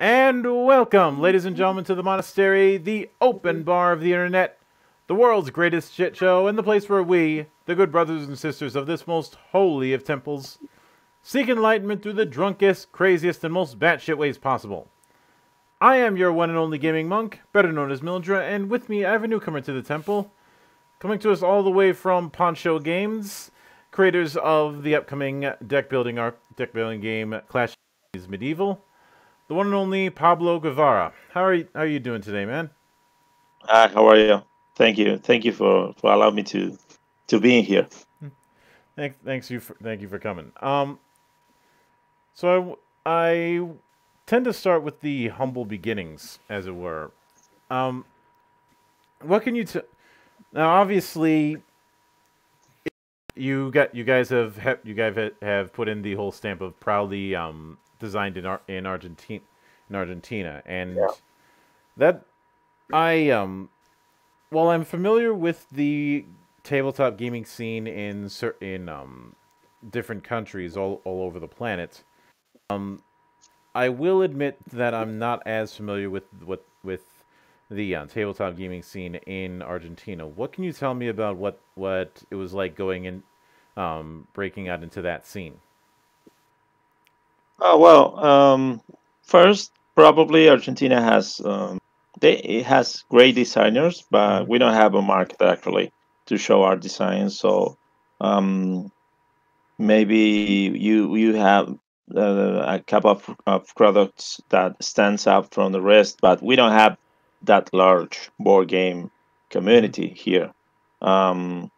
And welcome, ladies and gentlemen, to the monastery, the open bar of the internet, the world's greatest shit show, and the place where we, the good brothers and sisters of this most holy of temples, seek enlightenment through the drunkest, craziest, and most batshit ways possible. I am your one and only gaming monk, better known as Mildra, and with me I have a newcomer to the temple, coming to us all the way from Poncho Games, creators of the upcoming deck building art, deck building game Clash is Medieval the one and only Pablo Guevara. How are you, how are you doing today, man? Hi, how are you? Thank you, thank you for, for allowing me to to be here. Thanks, thanks you for thank you for coming. Um, so I, I tend to start with the humble beginnings, as it were. Um, what can you t- now? Obviously, you got you guys have you guys have put in the whole stamp of proudly um designed in Ar- in Argentina in Argentina and Yeah. that I um while I'm familiar with the tabletop gaming scene in cer- in um different countries all all over the planet um I will admit that I'm not as familiar with what with the uh, tabletop gaming scene in Argentina. What can you tell me about what what it was like going in um breaking out into that scene? Oh well, um, first probably Argentina has um, they it has great designers, but we don't have a market actually to show our designs. So um, maybe you you have uh, a couple of, of products that stands out from the rest, but we don't have that large board game community here. Um,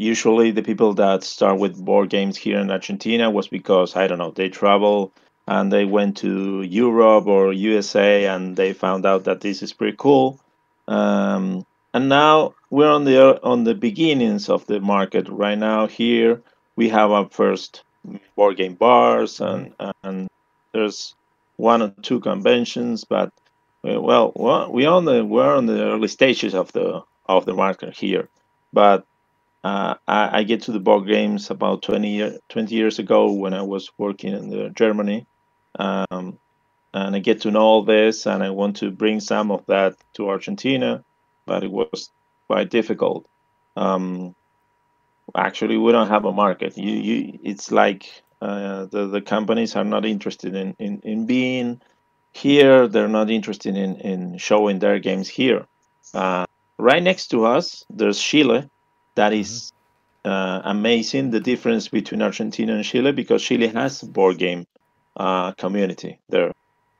usually the people that start with board games here in Argentina was because I don't know they travel and they went to Europe or USA and they found out that this is pretty cool. Um, and now we're on the on the beginnings of the market right now. Here we have our first board game bars and and there's one or two conventions, but well, well we on the we're on the early stages of the of the market here, but uh, I, I get to the board games about 20, year, 20 years ago when I was working in Germany. Um, and I get to know all this, and I want to bring some of that to Argentina, but it was quite difficult. Um, actually, we don't have a market. You, you, it's like uh, the the companies are not interested in, in, in being here. They're not interested in, in showing their games here. Uh, right next to us, there's Chile, that is uh, amazing the difference between Argentina and Chile because Chile has a board game uh, community there.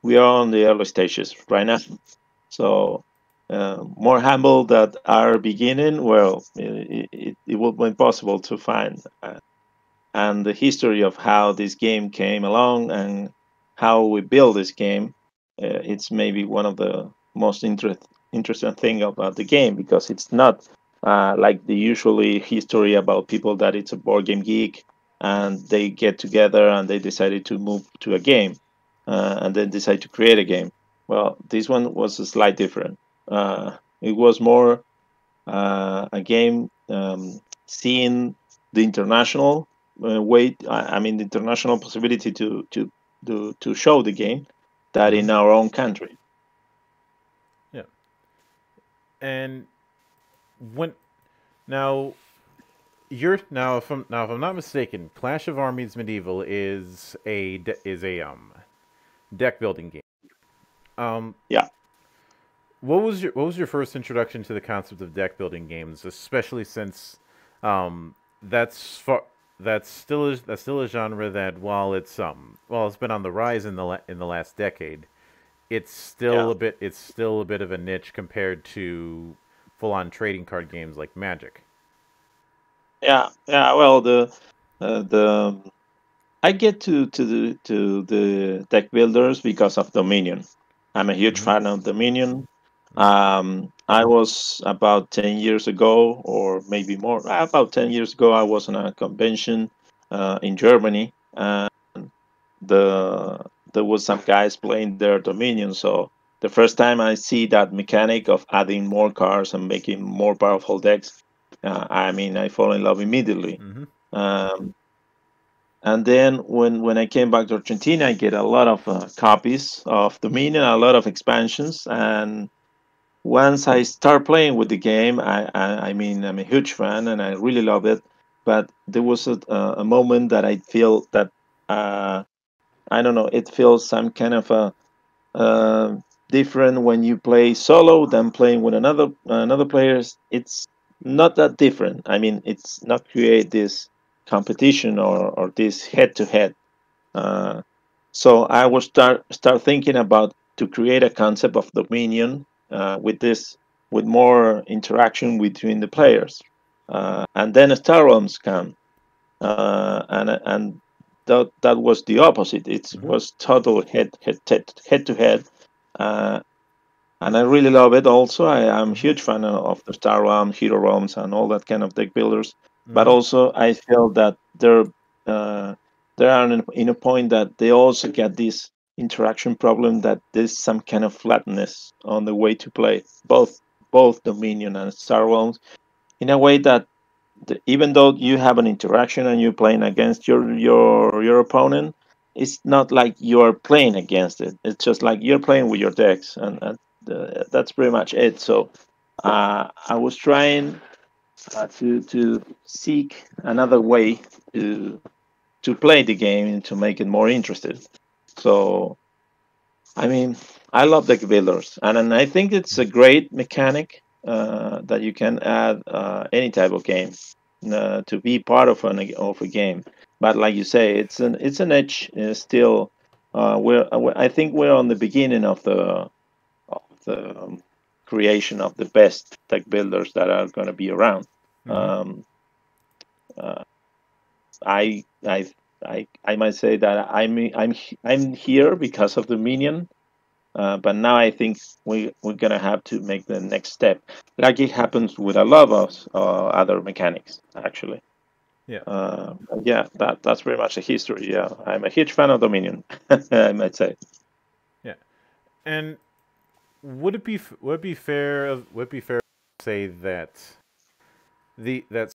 We are on the early stages right now, so uh, more humble that our beginning. Well, it, it, it will be impossible to find, uh, and the history of how this game came along and how we build this game. Uh, it's maybe one of the most interest, interesting thing about the game because it's not uh, like the usually history about people that it's a board game geek and they get together and they decided to move to a game uh, and then decide to create a game. Well, this one was a slight different. Uh, it was more uh, a game um, seeing the international uh, way. I I mean, the international possibility to to to, to show the game that in our own country. Yeah. And when now you're now if I'm now if I'm not mistaken, Clash of Armies Medieval is a de- is a um deck building game. Um Yeah. What was your what was your first introduction to the concept of deck building games, especially since um that's far that's still is that's still a genre that while it's um well it's been on the rise in the la- in the last decade, it's still Yeah. a bit it's still a bit of a niche compared to full on trading card games like Magic. Yeah, yeah. Well, the uh, the I get to to the to the deck builders because of Dominion. I'm a huge Mhm. fan of Dominion. Um, I was about ten years ago, or maybe more. uh, About ten years ago, I was on a convention uh, in Germany, and the there was some guys playing their Dominion. So the first time I see that mechanic of adding more cards and making more powerful decks, uh, I mean, I fall in love immediately. hmm Um, and then when when I came back to Argentina, I get a lot of uh, copies of Dominion, a lot of expansions, and once I start playing with the game, I, I, I mean I'm a huge fan and I really love it. But there was a, a moment that I feel that uh, I don't know, it feels some kind of a uh, different when you play solo than playing with another another players. It's not that different. I mean, it's not create this competition or, or this head to head. So I will start start thinking about to create a concept of dominion uh, with this with more interaction between the players, uh, and then Star Realms come, uh, and and that that was the opposite. It mm-hmm. was total head head head, head to head. Uh, and I really love it. Also, I am a huge fan of the Star Realm, Hero Realms, and all that kind of deck builders. Mm-hmm. But also, I feel that they're uh, they are in, in a point that they also get this interaction problem that there's some kind of flatness on the way to play both both Dominion and Star Realms in a way that the, even though you have an interaction and you're playing against your your your opponent, it's not like you're playing against it. It's just like you're playing with your decks, and, and uh, that's pretty much it. So uh, I was trying uh, to to seek another way to to play the game and to make it more interesting. So, I mean, I love deck builders, and, and I think it's a great mechanic uh, that you can add uh, any type of game uh, to be part of an of a game. But like you say, it's an it's an edge uh, still. Uh, we're I think we're on the beginning of the of the um, creation of the best deck builders that are going to be around. Mm-hmm. Um, uh, I I I I might say that I'm I'm I'm here because of Dominion, uh, but now I think we we're gonna have to make the next step, like it happens with a lot of uh, other mechanics actually. Yeah. Uh, yeah, that that's pretty much a history. Yeah, I'm a huge fan of Dominion. I might say. Yeah, and would it be would it be fair would it be fair to say that the that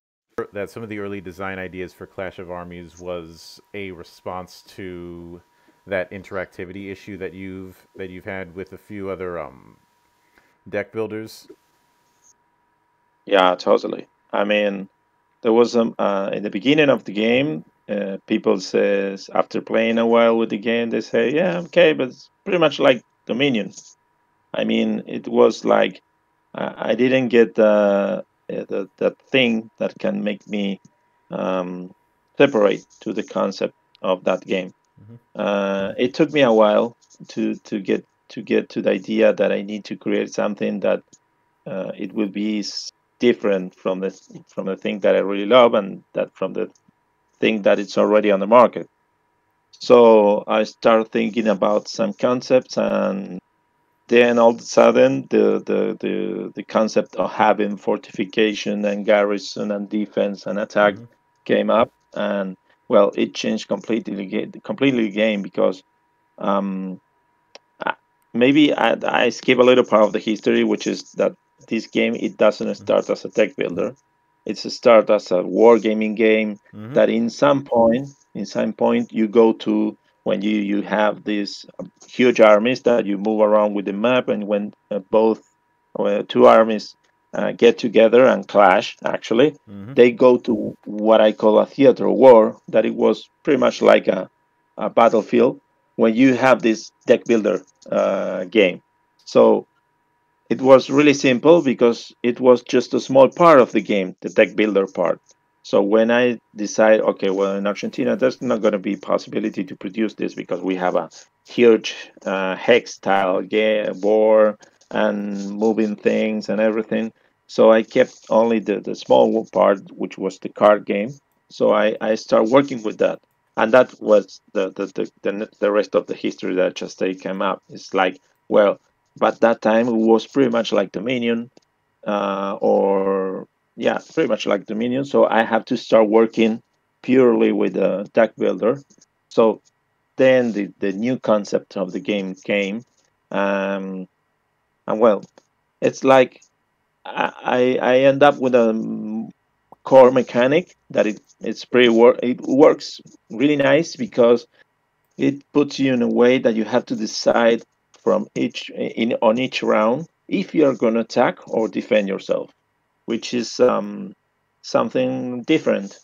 that some of the early design ideas for Clash of Armies was a response to that interactivity issue that you've that you've had with a few other um, deck builders. Yeah, totally. I mean, there was some uh, in the beginning of the game. Uh, people says after playing a while with the game, they say, "Yeah, okay, but it's pretty much like Dominion." I mean, it was like uh, I didn't get the uh, that, that thing that can make me um, separate to the concept of that game. Mm-hmm. Uh, it took me a while to to get to get to the idea that I need to create something that uh, it will be different from the from the thing that I really love and that from the thing that it's already on the market. So I start thinking about some concepts and then all of a sudden the, the the the concept of having fortification and garrison and defense and attack mm-hmm. came up and well it changed completely completely the game because um, maybe I, I skip a little part of the history which is that this game it doesn't mm-hmm. start as a deck builder it's a start as a wargaming game mm-hmm. that in some point in some point you go to when you you have these huge armies that you move around with the map, and when uh, both uh, two armies uh, get together and clash, actually, mm-hmm. they go to what I call a theater war. That it was pretty much like a, a battlefield when you have this deck builder uh, game. So it was really simple because it was just a small part of the game, the deck builder part. So when I decide, okay, well, in Argentina, there's not going to be possibility to produce this because we have a huge uh, hex style game, board and moving things and everything. So I kept only the, the small part, which was the card game. So I, I started working with that. And that was the, the, the, the, the rest of the history that just came up. It's like, well, but that time it was pretty much like Dominion uh, or yeah, pretty much like Dominion. So I have to start working purely with a deck builder. So then the, the new concept of the game came. Um, and well, it's like I, I end up with a core mechanic that it it's pretty work it works really nice because it puts you in a way that you have to decide from each in on each round if you are going to attack or defend yourself, which is um, something different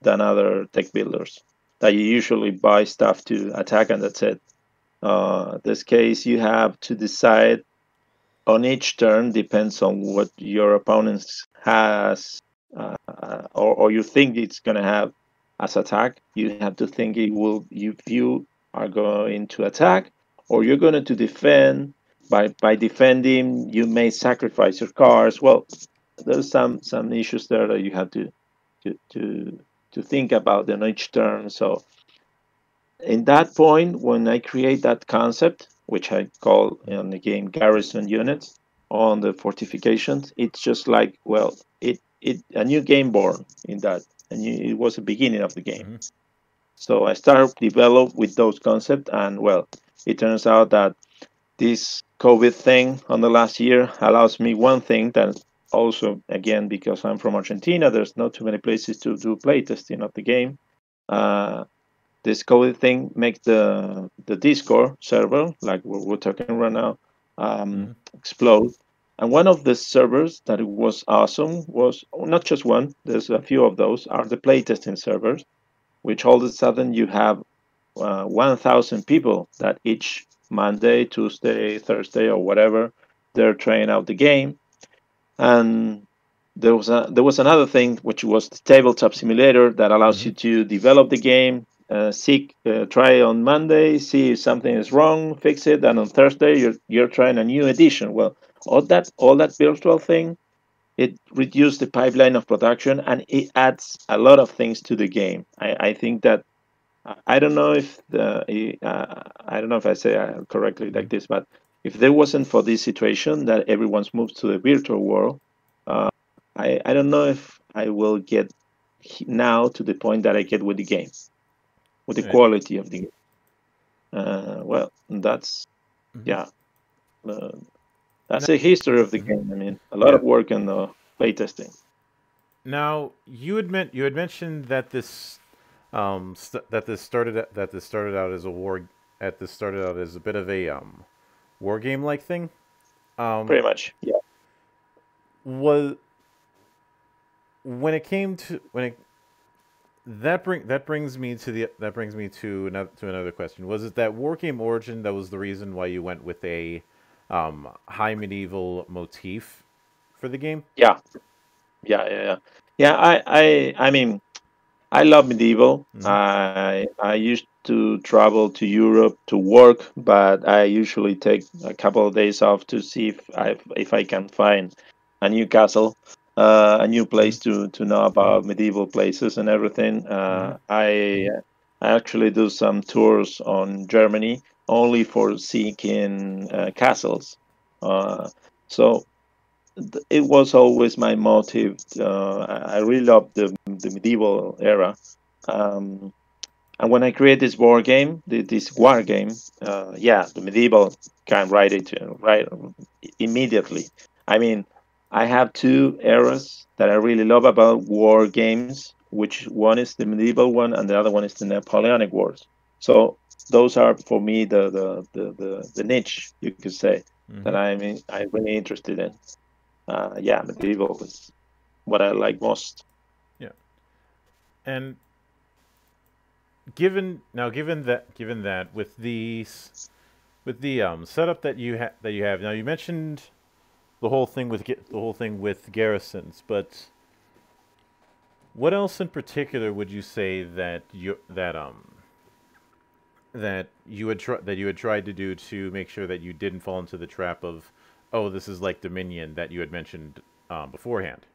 than other deck builders that you usually buy stuff to attack and that's it. Uh, this case, you have to decide on each turn depends on what your opponent has uh, or, or you think it's going to have as attack. You have to think it will if you are going to attack or you're going to defend. By by defending, you may sacrifice your cars. Well, there's some some issues there that you have to to to to think about on each turn. So in that point, when I create that concept, which I call in the game garrison units on the fortifications, it's just like well, it it a new game born in that, and it was the beginning of the game. Mm-hmm. So I started develop with those concepts, and well, it turns out that this COVID thing on the last year allows me one thing that also again because I'm from Argentina, there's not too many places to do playtesting of the game. Uh, this COVID thing makes the the Discord server, like we're, we're talking right now, um, mm-hmm. explode. And one of the servers that was awesome was not just one. There's a few of those are the playtesting servers, which all of a sudden you have uh, 1,000 people that each Monday, Tuesday, Thursday, or whatever they're trying out the game. And there was a, there was another thing which was the tabletop simulator that allows mm-hmm. you to develop the game, uh, seek uh, try on Monday, see if something is wrong, fix it, and on Thursday you're you're trying a new edition. Well, all that all that virtual thing, it reduced the pipeline of production and it adds a lot of things to the game. I, I think that I don't know if the uh, I don't know if I say uh, correctly like this, but if there wasn't for this situation that everyone's moved to the virtual world, uh, I I don't know if I will get now to the point that I get with the game with the right. quality of the game. Uh, well, that's mm-hmm. yeah, that's now, a history of the mm-hmm. game. I mean, a lot yeah. of work in the playtesting. Now, you admit you had mentioned that this um, st- that this started that this started out as a war at this started out as a bit of a um, war game like thing. Um, Pretty much, yeah. Was when it came to when it that bring that brings me to the that brings me to another to another question. Was it that war game origin that was the reason why you went with a um, high medieval motif for the game? Yeah, yeah, yeah, yeah. Yeah, I, I, I mean, I love medieval. Mm-hmm. I, I used to travel to Europe to work, but I usually take a couple of days off to see if I, if I can find a new castle uh, a new place to to know about medieval places and everything. Uh, I I actually do some tours on Germany only for seeking uh, castles. Uh, so it was always my motive. Uh, I really love the the medieval era. Um, and when I create this war game, this war game, uh, yeah, the medieval can write it right immediately. I mean, I have two eras that I really love about war games, which one is the medieval one and the other one is the Napoleonic Wars. So those are for me the the the, the, the niche you could say mm-hmm. that I'm in, I'm really interested in. Uh, yeah, medieval is what I like most. Yeah, and given now given that given that with these with the um setup that you have that you have now you mentioned the whole thing with the whole thing with garrisons, but what else in particular would you say that you that um that you had tr- that you had tried to do to make sure that you didn't fall into the trap of oh this is like Dominion that you had mentioned um, beforehand?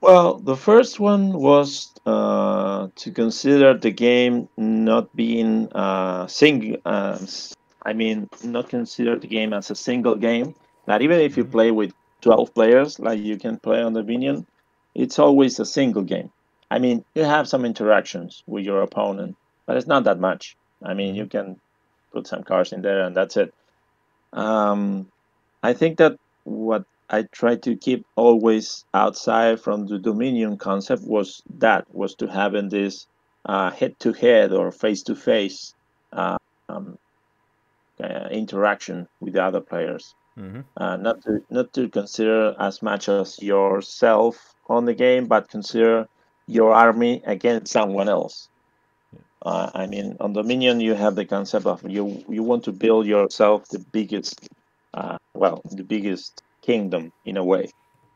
Well, the first one was uh, to consider the game not being uh, sing uh, I mean, not consider the game as a single game. Not even if you mm-hmm. play with 12 players, like you can play on Dominion, it's always a single game. I mean, you have some interactions with your opponent, but it's not that much. I mean, you mm-hmm. can put some cards in there and that's it. Um, I think that what I tried to keep always outside from the Dominion concept was that was to having this head to head or face to face interaction with the other players. Mm-hmm. Uh, not to not to consider as much as yourself on the game, but consider your army against someone else. Uh, I mean, on Dominion, you have the concept of you you want to build yourself the biggest, uh, well, the biggest kingdom in a way.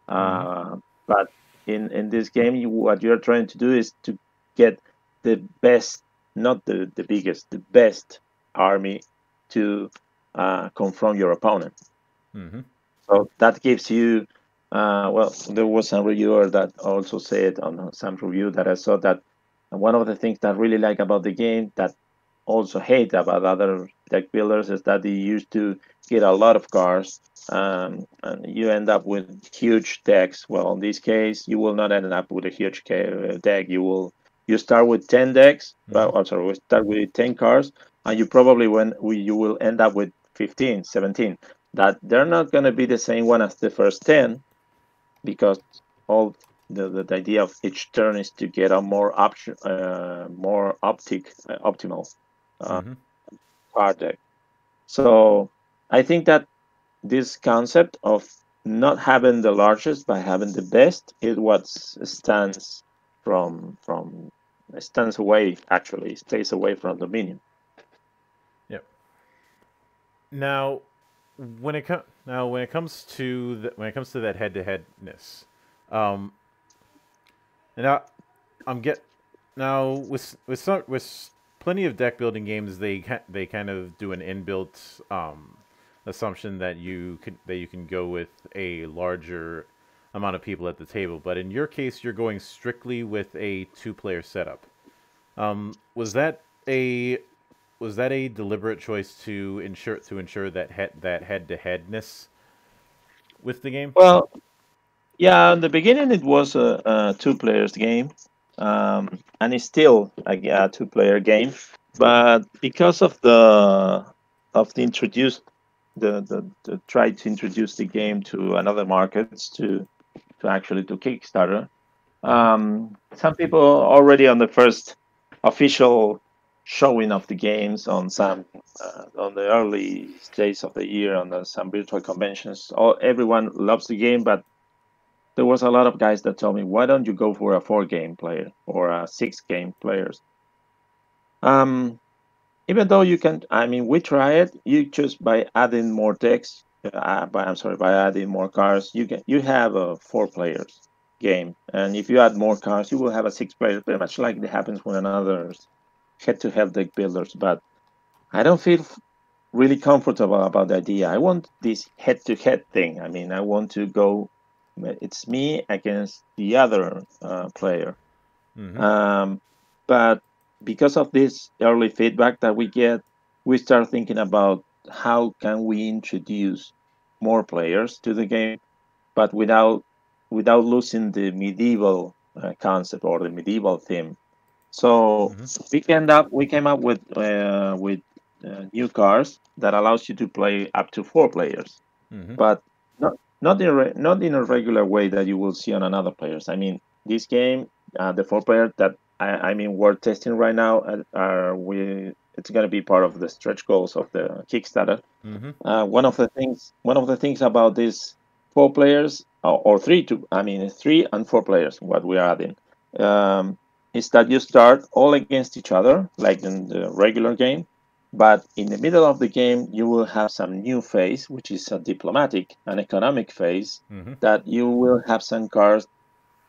Uh, but in in this game, you, what you're trying to do is to get the best, not the the biggest, the best army to uh, confront your opponent. Mm-hmm. So that gives you, uh, well, there was some reviewer that also said on some review that I saw that one of the things that I really like about the game that also hate about other deck builders is that they used to get a lot of cards um, and you end up with huge decks. Well, in this case, you will not end up with a huge deck. You will you start with 10 decks. Mm-hmm. Well, I'm sorry, we start with 10 cards, and you probably when we, you will end up with 15, 17 that they're not going to be the same one as the first 10 because all the, the, the idea of each turn is to get a more option uh, more optic uh, optimal uh, mm-hmm. card so i think that this concept of not having the largest but having the best is what stands from from stands away actually stays away from dominion. Yep. Now when it comes now when it comes to the, when it comes to that head to headness, um, now I'm get now with with some with plenty of deck building games they they kind of do an inbuilt um, assumption that you that you can go with a larger amount of people at the table. But in your case, you're going strictly with a two player setup. Um, was that a was that a deliberate choice to ensure to ensure that head that head to headness with the game? Well, yeah, in the beginning it was a, a two players game, um, and it's still a, a two player game. But because of the of the introduced the, the, the try to introduce the game to another markets to to actually to Kickstarter, um, some people already on the first official showing of the games on some uh, on the early days of the year on the, some virtual conventions. All everyone loves the game, but there was a lot of guys that told me, "Why don't you go for a four-game player or a six-game players?" Um, even though you can, I mean, we try it. You just by adding more decks, uh, by I'm sorry, by adding more cars, you can you have a four players game, and if you add more cars, you will have a six players, pretty much like it happens with another head-to-head deck builders, but I don't feel really comfortable about the idea. I want this head-to-head thing. I mean, I want to go. It's me against the other uh, player. Mm-hmm. Um, but because of this early feedback that we get, we start thinking about how can we introduce more players to the game, but without without losing the medieval uh, concept or the medieval theme. So mm-hmm. we end up we came up with uh, with uh, new cars that allows you to play up to four players, mm-hmm. but not not in re- not in a regular way that you will see on another players. I mean, this game, uh, the four player that I, I, mean we're testing right now uh, are we. It's going to be part of the stretch goals of the Kickstarter. Mm-hmm. Uh, one of the things one of the things about these four players or, or three to I mean three and four players what we are adding. Um, is that you start all against each other, like in the regular game, but in the middle of the game, you will have some new phase, which is a diplomatic and economic phase, mm-hmm. that you will have some cards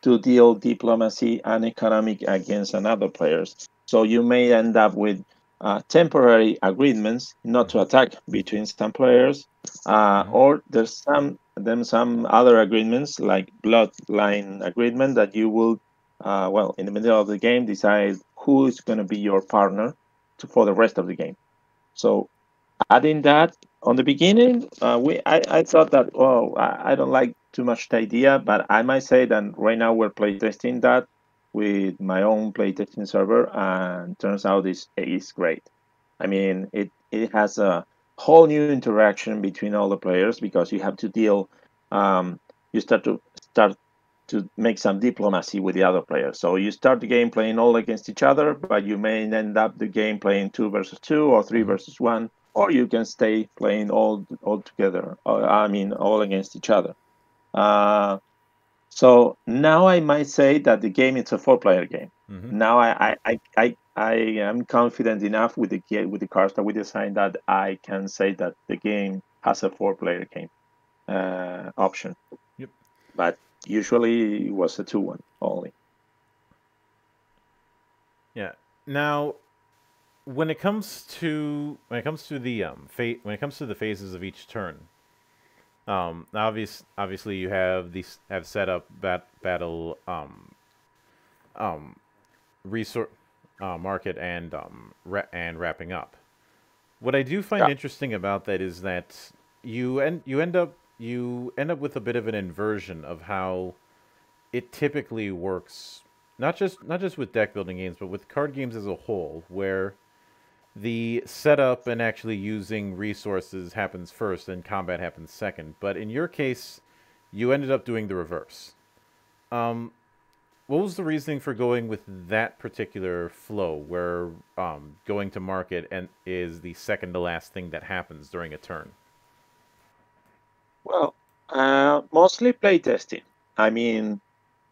to deal diplomacy and economic against another players. So you may end up with uh, temporary agreements not to attack between some players, uh, mm-hmm. or there's some then some other agreements like bloodline agreement that you will uh, well, in the middle of the game, decide who is going to be your partner to, for the rest of the game. So, adding that on the beginning, uh, we I, I thought that oh I, I don't like too much the idea, but I might say that right now we're playtesting that with my own playtesting server, and turns out it's it's great. I mean, it it has a whole new interaction between all the players because you have to deal um, you start to start to make some diplomacy with the other players. So you start the game playing all against each other, but you may end up the game playing two versus two or 3 mm-hmm. versus one, or you can stay playing all all together. Uh, I mean, all against each other. Uh, so now I might say that the game is a four-player game. Mm-hmm. Now I, I, I, I am confident enough with the with the cards that we designed that I can say that the game has a four-player game uh, option. Yep. But usually it was a two-one only. Yeah. Now, when it comes to when it comes to the um fate when it comes to the phases of each turn, um, obvious obviously you have these have set up bat, battle um um resource uh, market and um ra- and wrapping up. What I do find yeah. interesting about that is that you end you end up you end up with a bit of an inversion of how it typically works not just not just with deck building games but with card games as a whole where the setup and actually using resources happens first and combat happens second. But in your case you ended up doing the reverse. Um, what was the reasoning for going with that particular flow where um, going to market and is the second to last thing that happens during a turn well uh, mostly playtesting i mean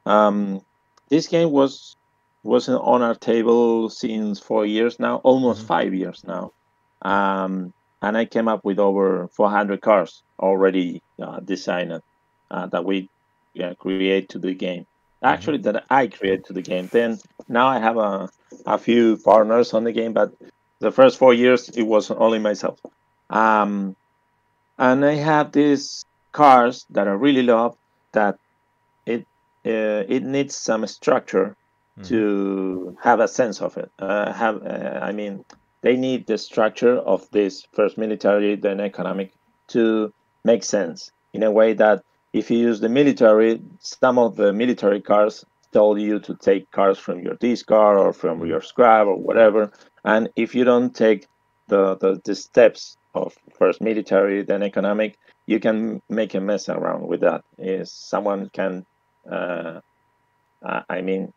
um, this game was was on our table since four years now almost mm-hmm. five years now um, and i came up with over 400 cars already uh, designed uh, that we uh, create to the game actually mm-hmm. that I create to the game. Then now I have a, a few partners on the game, but the first four years it was only myself. Um, and I have these cars that I really love that it uh, it needs some structure mm-hmm. to have a sense of it. Uh, have uh, I mean they need the structure of this first military then economic to make sense in a way that if you use the military, some of the military cars tell you to take cars from your discard or from mm-hmm. your scrap or whatever. And if you don't take the, the, the steps of first military, then economic, you can make a mess around with that. Is someone can, uh, I mean,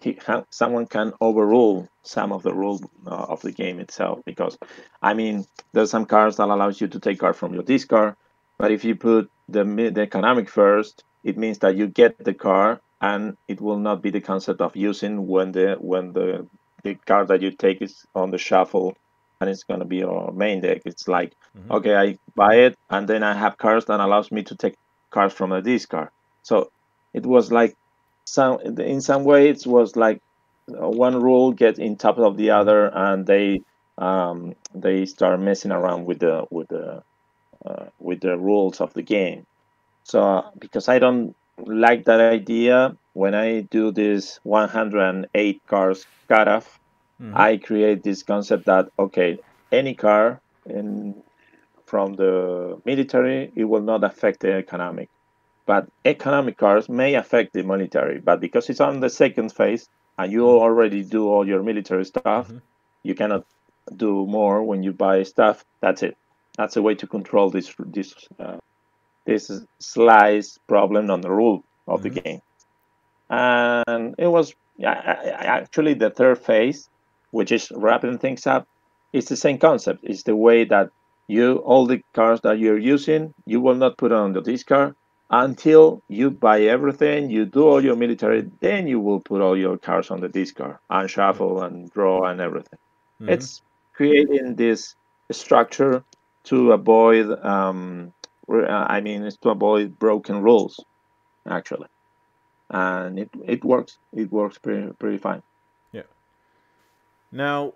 he, someone can overrule some of the rules uh, of the game itself because, I mean, there's some cards that allows you to take cars from your discard, but if you put the, the economic first, it means that you get the car and it will not be the concept of using when the when the the car that you take is on the shuffle and it's going to be your main deck. It's like, mm-hmm. okay, I buy it and then I have cards that allows me to take cards from a discard. So it was like some in some way it was like one rule get in top of the other and they um, they start messing around with the with the uh, with the rules of the game. So because I don't like that idea, when I do this 108 cars cutoff, mm-hmm. I create this concept that okay, any car in from the military, it will not affect the economic. But economic cars may affect the military. But because it's on the second phase and you mm-hmm. already do all your military stuff, mm-hmm. you cannot do more when you buy stuff. That's it that's a way to control this this uh, this slice problem on the rule of mm-hmm. the game. And it was actually the third phase, which is wrapping things up. It's the same concept. It's the way that you all the cars that you're using, you will not put on the discard until you buy everything, you do all your military, then you will put all your cards on the discard and shuffle and draw and everything. Mm-hmm. It's creating this structure to avoid um, uh, I mean it's to avoid broken rules actually and it, it works it works pretty pretty fine now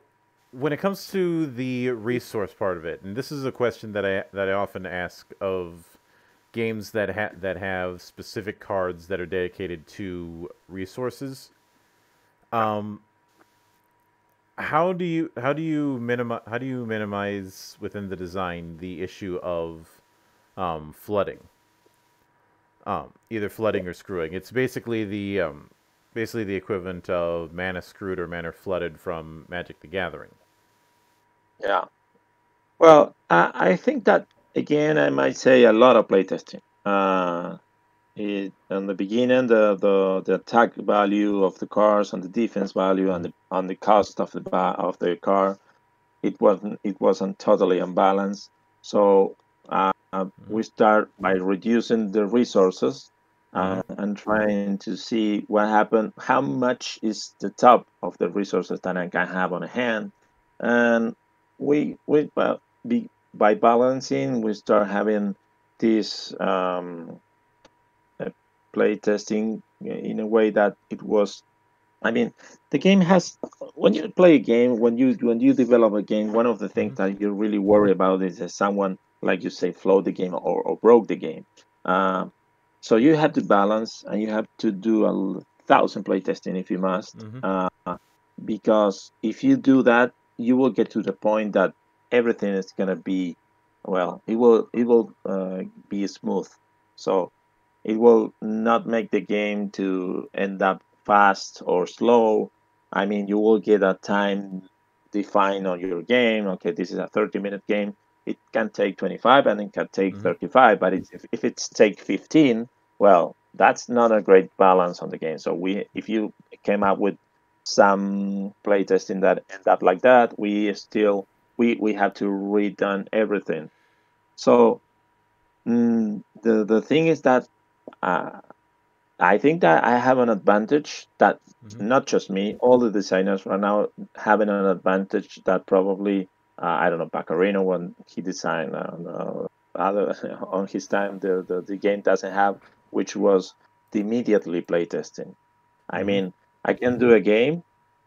when it comes to the resource part of it and this is a question that I that I often ask of games that ha- that have specific cards that are dedicated to resources um how do you how do you minimize how do you minimize within the design the issue of um, flooding? Um, either flooding or screwing. It's basically the um, basically the equivalent of mana screwed or mana flooded from Magic the Gathering. Yeah. Well, I, I think that again, I might say a lot of playtesting. Uh, it in the beginning the, the the attack value of the cars and the defense value and the on the cost of the of the car it wasn't it wasn't totally unbalanced so uh, we mm-hmm. start by reducing the resources uh, mm-hmm. and trying to see what happened how much is the top of the resources that i can have on hand and we we uh, be, by balancing we start having this um, play testing in a way that it was I mean, the game has when you play a game, when you when you develop a game, one of the things mm-hmm. that you really worry about is that someone, like you say, flowed the game or, or broke the game. Uh, so you have to balance, and you have to do a thousand play testing if you must, mm-hmm. uh, because if you do that, you will get to the point that everything is gonna be, well, it will it will uh, be smooth. So it will not make the game to end up fast or slow. I mean, you will get a time defined on your game. Okay, this is a 30 minute game. It can take 25 and it can take mm-hmm. 35, but if, if it's take 15, well, that's not a great balance on the game. So we, if you came up with some playtesting that end up like that, we still we we have to redone everything. So mm, the the thing is that uh, I think that I have an advantage that mm-hmm. not just me, all the designers right now having an advantage that probably I don't know Vaccarino when he designed uh, other on his time the, the the game doesn't have, which was the immediately playtesting. Mm-hmm. I mean, I can do a game,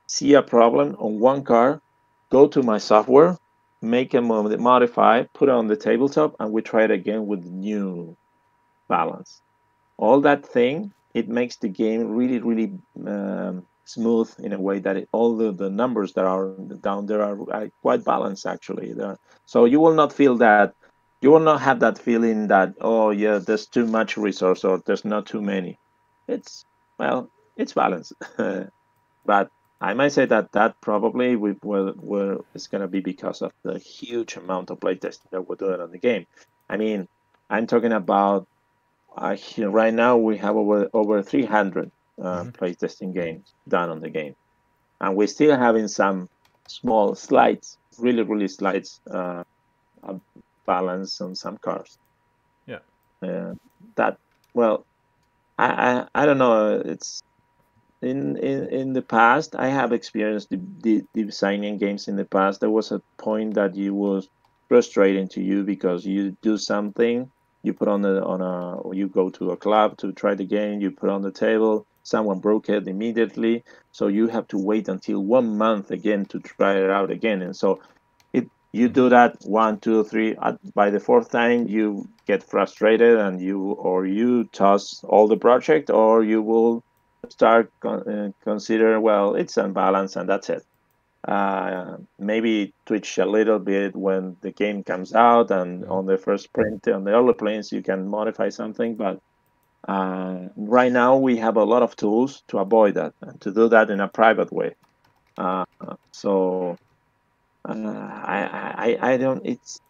see a problem on one car, go to my software, make a modify, put it on the tabletop, and we try it again with new balance all that thing it makes the game really really um, smooth in a way that it, all the, the numbers that are down there are, quite balanced actually there so you will not feel that you will not have that feeling that oh yeah there's too much resource or there's not too many. It's well it's balanced. But i might say that that probably we will, will it's going to be because of the huge amount of playtesting that we're doing on the game. I mean i'm talking about uh, right now we have over over 300 uh, mm-hmm. playtesting games done on the game, and we're still having some small slides, really really slides uh, balance on some cars. Yeah. Uh, that well, I, I I don't know. It's in in in the past I have experienced the, the, the designing games in the past. There was a point that you was frustrating to you because you do something you put on the on a you go to a club to try the game you put on the table someone broke it immediately so you have to wait until one month again to try it out again. And so it you do that one two three by the fourth time you get frustrated and you or you toss all the project or you will start con- uh, consider well it's unbalanced and that's it. Uh, maybe twitch a little bit when the game comes out and on the first print on the early planes you can modify something but uh, right now we have a lot of tools to avoid that and to do that in a private way. Uh, so uh, I, I i don't it's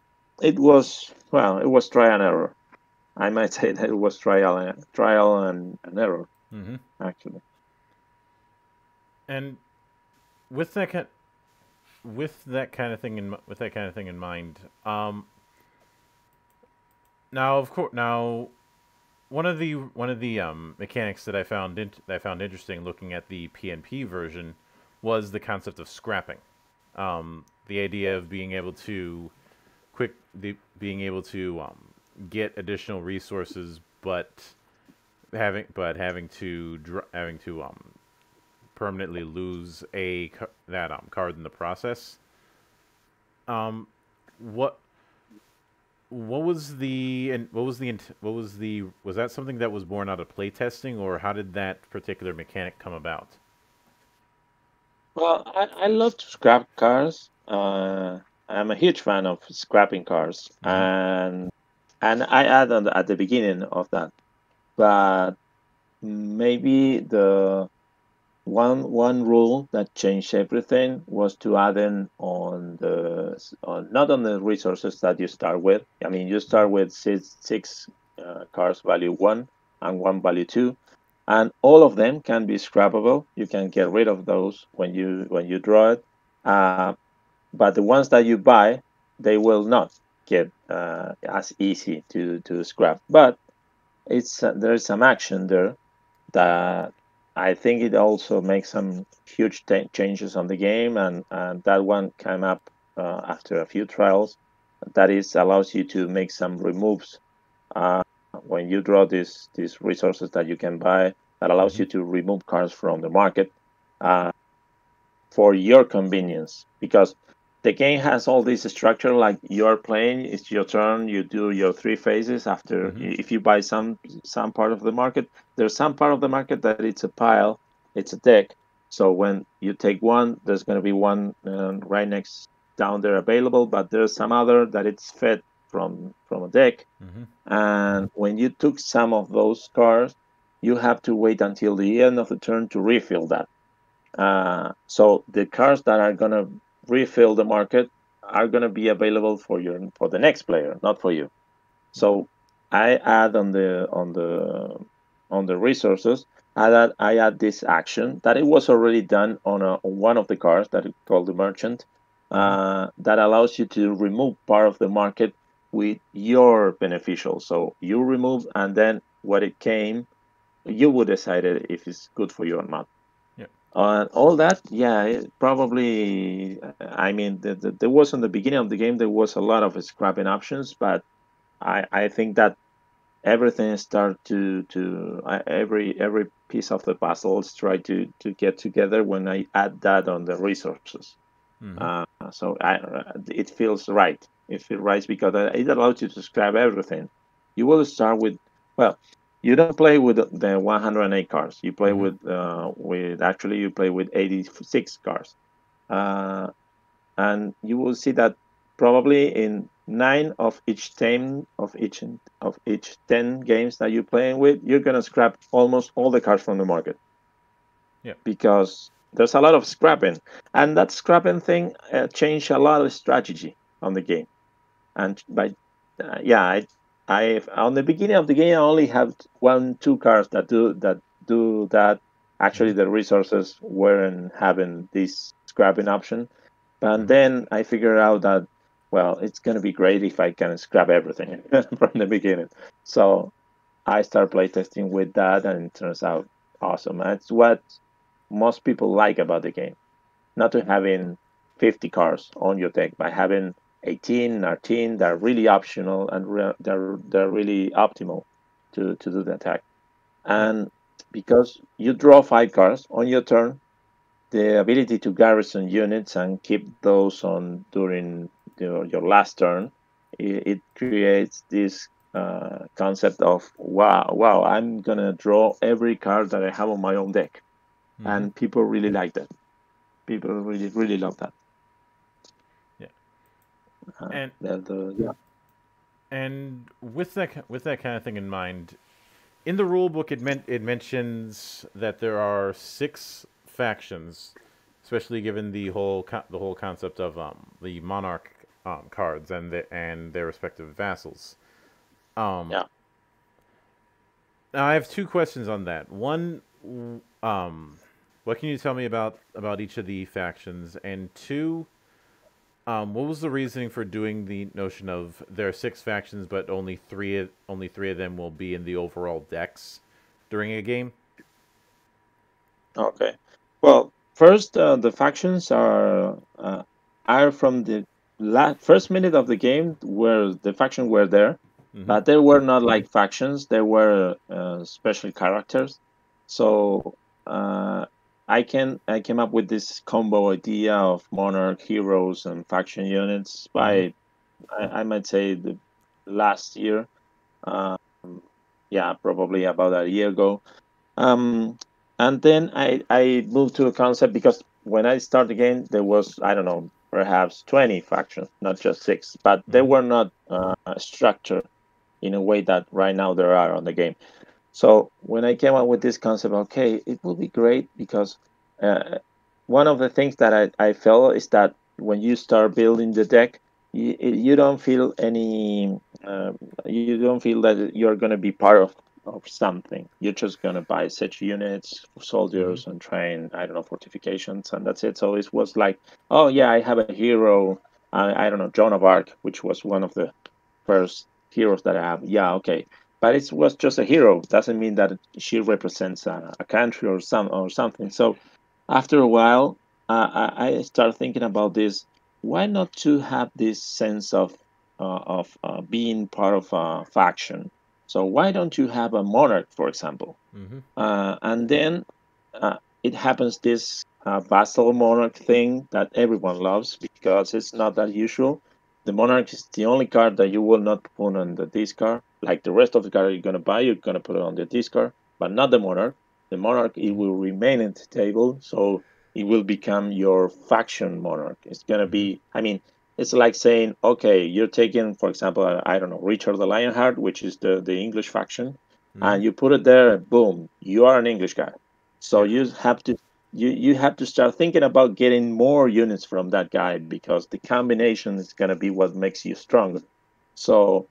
it was well it was trial and error. I might say that it was trial and trial and, and error mm-hmm. actually. And with that kind with that kind of thing in with that kind of thing in mind, um, now of course now one of the one of the um, mechanics that I found in, that I found interesting looking at the PNP version was the concept of scrapping. Um, the idea of being able to quick the, being able to um, get additional resources, but having but having to having to um, permanently lose a that um, card in the process. Um, what what was the and what was the what was the was that something that was born out of playtesting or how did that particular mechanic come about? Well, I, I love to scrap cars. Uh, I'm a huge fan of scrapping cars, mm-hmm. and and I add on the, at the beginning of that, but maybe the one one rule that changed everything was to add in on the on not on the resources that you start with. I mean, you start with six six uh, cards value one and one value two, and all of them can be scrappable. You can get rid of those when you when you draw it, uh, but the ones that you buy, they will not get uh, as easy to to scrap. But it's uh, there is some action there that I think it also makes some huge t- changes on the game, and, and that one came up uh, after a few trials. That is allows you to make some removes uh, when you draw these these resources that you can buy. That allows mm-hmm. you to remove cards from the market uh, for your convenience because the game has all this structure like you're playing it's your turn you do your three phases after mm-hmm. if you buy some some part of the market there's some part of the market that it's a pile it's a deck so when you take one there's going to be one uh, right next down there available but there's some other that it's fed from from a deck mm-hmm. and when you took some of those cards you have to wait until the end of the turn to refill that uh, so the cards that are going to refill the market are going to be available for your for the next player, not for you. So I add on the on the on the resources. I add I add this action that it was already done on, a, on one of the cars that is called the merchant. Uh, that allows you to remove part of the market with your beneficial. So you remove, and then what it came, you would decide if it's good for you or not. Uh, all that, yeah, probably. I mean, the, the, there was in the beginning of the game there was a lot of scrapping options, but I I think that everything start to to uh, every every piece of the puzzles try to to get together when I add that on the resources. Mm-hmm. Uh, so I, it feels right. It feels right because it allows you to scrap everything. You will start with well, you don't play with the 108 cars. You play mm-hmm. with uh, with actually you play with 86 cars, uh, and you will see that probably in nine of each ten of each of each ten games that you're playing with, you're gonna scrap almost all the cars from the market. Yeah, because there's a lot of scrapping, and that scrapping thing uh, changed a lot of strategy on the game, and by uh, yeah, I I on the beginning of the game I only have one two cars that do that do that. Actually, the resources weren't having this scrapping option, and mm-hmm. then I figured out that well, it's gonna be great if I can scrap everything from the beginning. So I start playtesting with that, and it turns out awesome. That's what most people like about the game, not to having 50 cars on your deck, by having 18, 19, they're really optional and re- they're they're really optimal to, to do the attack. And because you draw five cards on your turn, the ability to garrison units and keep those on during your, your last turn, it, it creates this uh, concept of wow, wow, I'm gonna draw every card that I have on my own deck, mm-hmm. and people really like that. People really really love that. Uh, and the, yeah. And with that with that kind of thing in mind, in the rule book, it meant it mentions that there are six factions, especially given the whole co- the whole concept of um, the monarch um, cards and the, and their respective vassals. Um, yeah. Now I have two questions on that. One, um, what can you tell me about about each of the factions? And two, um, what was the reasoning for doing the notion of there are six factions, but only three only three of them will be in the overall decks during a game? Okay. Well, first uh, the factions are uh, are from the last first minute of the game where the faction were there, mm-hmm. but they were not like factions. They were uh, special characters. So uh, I can I came up with this combo idea of monarch heroes and faction units by mm-hmm. I, I might say the last year. Um, yeah, probably about a year ago. Um, and then I, I moved to a concept because when I started the game, there was, I don't know, perhaps 20 factions, not just six, but they mm-hmm. were not uh, structured in a way that right now there are on the game. So when I came up with this concept, okay, it would be great because uh, one of the things that I, I felt is that when you start building the deck, you, you don't feel any um, you don't feel that you're going to be part of, of something. You're just going to buy such units, soldiers, mm-hmm. and train, I don't know, fortifications, and that's it. So it was like, oh, yeah, I have a hero, I, I don't know, Joan of Arc, which was one of the first heroes that I have. Yeah, okay. But it was just a hero. Doesn't mean that she represents a, a country or some or something. So after a while, uh, I, I started thinking about this. Why not to have this sense of uh, of uh, being part of a faction. So why don't you have a monarch, for example? Mm-hmm. Uh, and then uh, it happens this uh, vassal monarch thing that everyone loves because it's not that usual. The monarch is the only card that you will not put on the discard. Like the rest of the card you're gonna buy, you're gonna put it on the discard, but not the monarch. The monarch it will remain in the table, so it will become your faction monarch. It's gonna be, I mean, it's like saying, okay, you're taking, for example, I don't know, Richard the Lionheart, which is the, the English faction, mm-hmm. and you put it there, boom, you are an English guy. So you have to you, you have to start thinking about getting more units from that guy because the combination is going to be what makes you stronger. So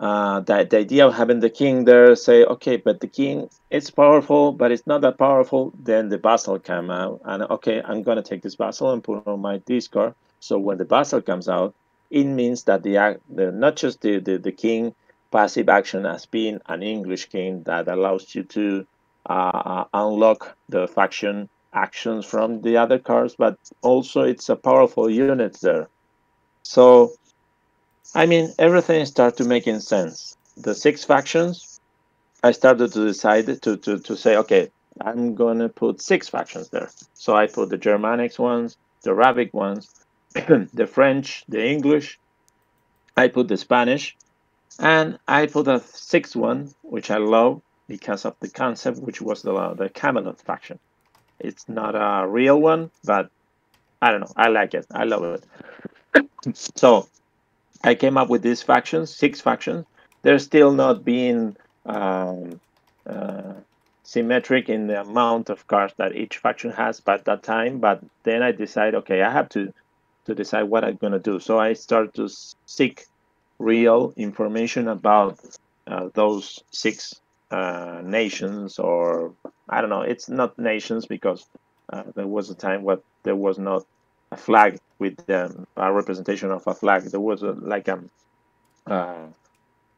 uh, that the idea of having the king there say, okay, but the king it's powerful, but it's not that powerful. Then the vassal come out, and okay, I'm gonna take this vassal and put on my discard. So when the vassal comes out, it means that the, the not just the, the, the king passive action as being an English king that allows you to uh, uh, unlock the faction actions from the other cards, but also it's a powerful unit there. So, I mean, everything started to making sense. The six factions, I started to decide to, to, to say, okay, I'm going to put six factions there. So I put the Germanics ones, the Arabic ones, the French, the English. I put the Spanish, and I put a sixth one, which I love because of the concept, which was the the Camelot faction. It's not a real one, but I don't know. I like it. I love it. so I came up with these factions, six factions. They're still not being um, uh, symmetric in the amount of cards that each faction has by that time. But then I decide, okay, I have to to decide what I'm going to do. So I start to seek real information about uh, those six uh, nations, or I don't know, it's not nations because uh, there was a time when there was not a flag with um, a representation of a flag. There was a, like a, um, uh,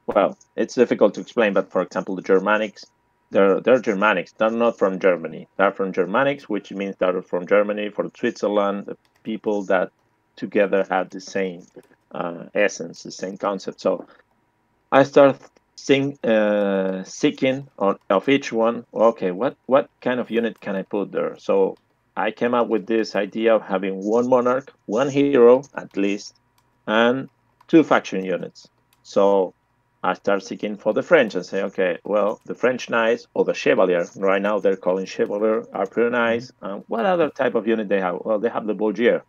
well, it's difficult to explain, but for example, the Germanics, they're, they're Germanics. They're not from Germany. They're from Germanics, which means they're from Germany, for Switzerland, the people that together have the same uh, essence, the same concept. So I start sing, uh, seeking on, of each one. Okay, what what kind of unit can I put there? So I came up with this idea of having one monarch, one hero at least, and two faction units. So I start seeking for the French and say, okay, well, the French knights or the chevalier, right now they're calling chevalier, are pretty nice. Um, what other type of unit they have? Well, they have the Bougier.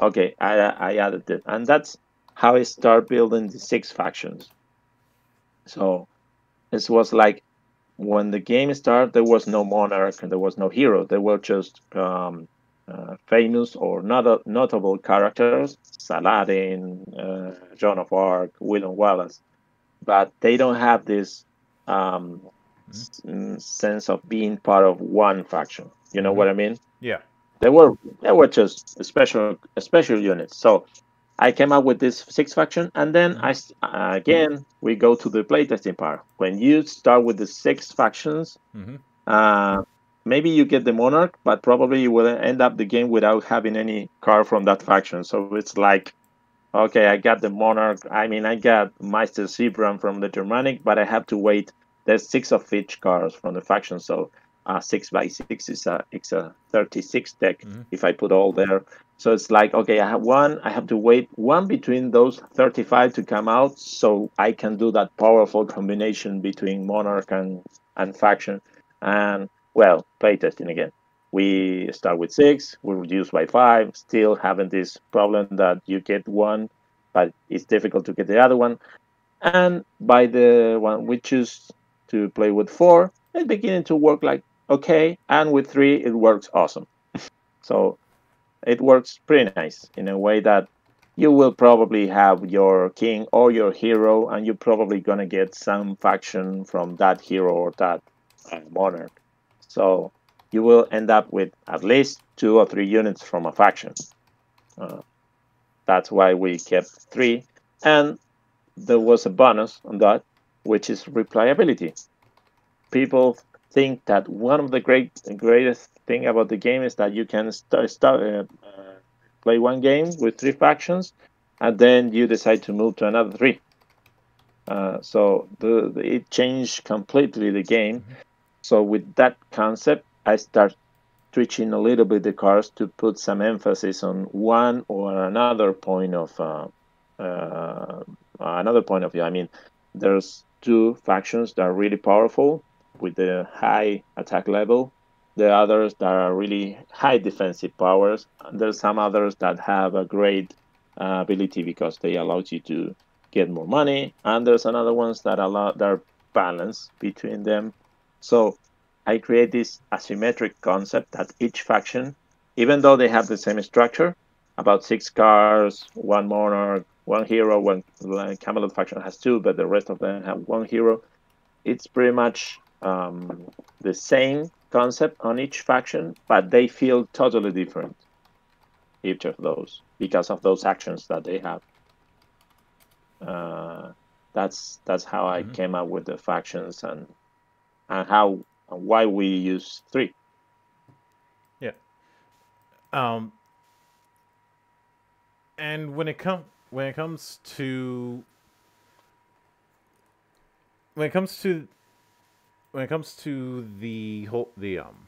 Okay, I, I added it. And that's how I start building the six factions. So this was like when the game started, there was no monarch and there was no hero. There were just um, uh, famous or not notable characters, Saladin, uh, Joan of Arc, William Wallace, but they don't have this um, mm-hmm. sense of being part of one faction. You know mm-hmm. what I mean? Yeah. They were they were just special special units. So I came up with this six faction, and then I uh, again we go to the playtesting part. When you start with the six factions, mm-hmm. uh, maybe you get the monarch, but probably you will end up the game without having any card from that faction. So it's like, okay, I got the monarch. I mean, I got Meister Zebran from the Germanic, but I have to wait. There's six of each cards from the faction, so uh, six by six is a it's a 36 deck mm-hmm. if I put all there. So it's like okay, I have one. I have to wait one between those 35 to come out, so I can do that powerful combination between monarch and and faction. And well, playtesting again. We start with six, we reduce by five, still having this problem that you get one, but it's difficult to get the other one. And by the one we choose to play with four, it's beginning to work like okay, and with three, it works awesome. so it works pretty nice in a way that you will probably have your king or your hero, and you're probably gonna get some faction from that hero or that uh, monarch. So you will end up with at least two or three units from a faction. Uh, that's why we kept three, and there was a bonus on that, which is replayability. People think that one of the great greatest thing about the game is that you can start, start uh, uh, play one game with three factions, and then you decide to move to another three. Uh, so the, the, it changed completely the game. So with that concept, I start switching a little bit the cards to put some emphasis on one or another point of uh, uh, another point of view. I mean, there's two factions that are really powerful with the high attack level. The others that are really high defensive powers. There's some others that have a great uh, ability because they allow you to get more money. And there's another ones that allow that are balanced between them. So I create this asymmetric concept that each faction, even though they have the same structure, about six cars, one monarch, one hero, one Camelot faction has two, but the rest of them have one hero. It's pretty much um, the same concept on each faction, but they feel totally different, each of those, because of those actions that they have. Uh, that's that's how I mm-hmm. came up with the factions and and how and why we use three. Yeah. Um. And when it comes when it comes to when it comes to when it comes to the whole the um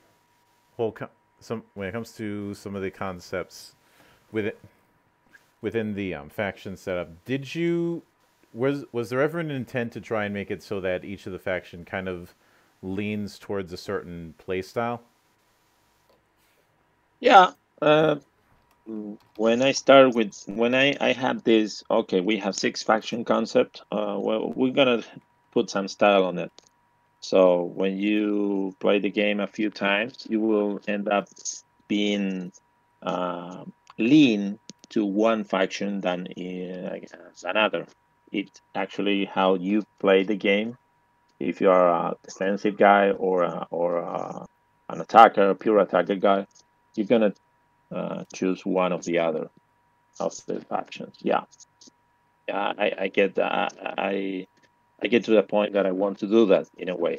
whole some when it comes to some of the concepts with within the um, faction setup, did you was was there ever an intent to try and make it so that each of the faction kind of leans towards a certain play style? Yeah. Uh, when I start with when I I have this okay we have six faction concept. Uh, well we're gonna put some style on it. So when you play the game a few times, you will end up being uh, lean to one faction than uh, another. It's actually how you play the game. If you are a defensive guy or a, or a, an attacker, a pure attacker guy, you're gonna uh, choose one of the other of the factions. Yeah, yeah, I, I get that. I I get to the point that I want to do that in a way,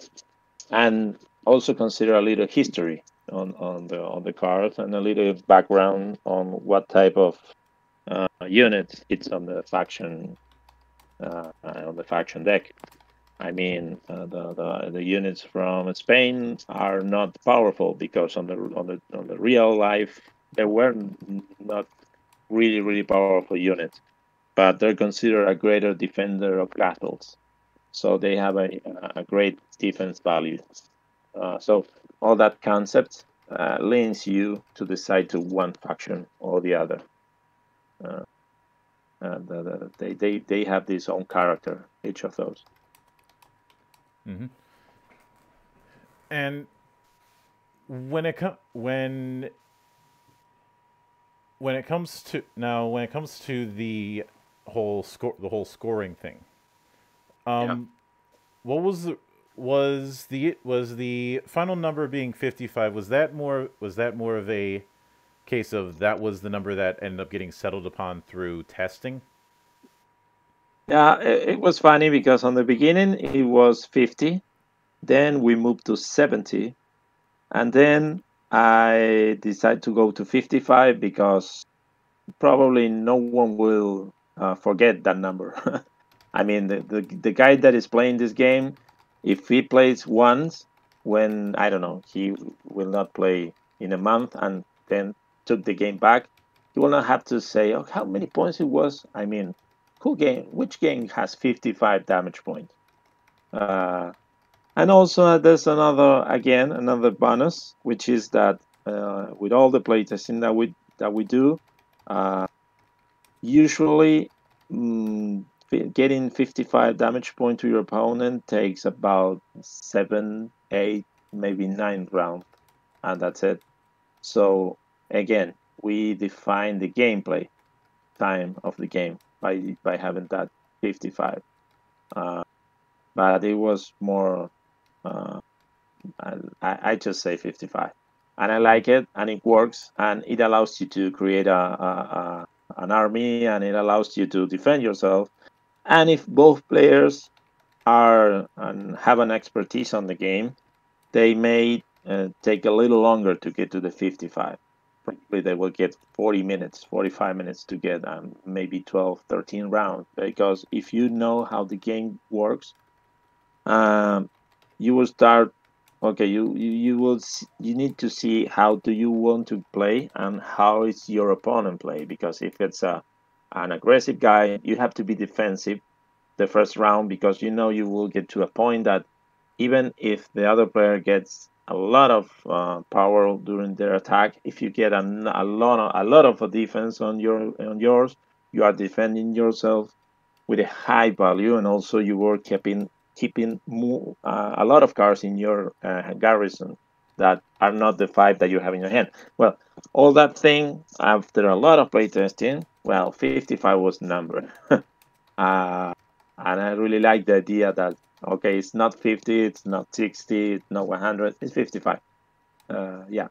and also consider a little history on, on the on the cards and a little background on what type of uh, unit it's on the faction uh, on the faction deck. I mean, uh, the, the the units from Spain are not powerful because on the on the on the real life they were not really really powerful units, but they're considered a greater defender of castles so they have a, a great defense value. Uh, so all that concept uh, leans you to decide to one faction or the other. Uh, and the, they, they, they have this own character, each of those. Mm-hmm. And when it com- when when it comes to now when it comes to the whole score the whole scoring thing um, yeah. what was the was the was the final number being 55 was that more was that more of a case of that was the number that ended up getting settled upon through testing yeah it, it was funny because on the beginning it was 50 then we moved to 70 and then i decided to go to 55 because probably no one will uh, forget that number I mean, the, the, the guy that is playing this game, if he plays once, when, I don't know, he will not play in a month and then took the game back, he will not have to say, oh, how many points it was. I mean, who game, which game has 55 damage points? Uh, and also, uh, there's another, again, another bonus, which is that uh, with all the playtesting that we that we do, uh, usually mm, getting 55 damage point to your opponent takes about seven, eight, maybe nine rounds, and that's it. So again, we define the gameplay. time of the game by by having that 55. Uh, but it was more. Uh, I, I just say 55, and I like it, and it works, and it allows you to create a, a, a an army, and it allows you to defend yourself. And if both players are and have an expertise on the game, they may uh, take a little longer to get to the 55 probably they will get 40 minutes 45 minutes to get um, maybe 12 13 rounds. Because if you know how the game works um, you will start okay you, you you will you need to see how do you want to play and how is your opponent play. Because if it's a an aggressive guy you have to be defensive the first round because you know you will get to a point that even if the other player gets a lot of uh, power during their attack. If you get a, a lot of, a lot of a defense on your on yours, you are defending yourself with a high value, and also you were keeping keeping uh, a lot of cards in your uh, garrison that are not the five that you have in your hand. Well, all that thing after a lot of playtesting, well, 55 was the number. uh, and I really like the idea that Okay, it's not 50, it's not 60, it's not 100, it's 55. Uh, yeah,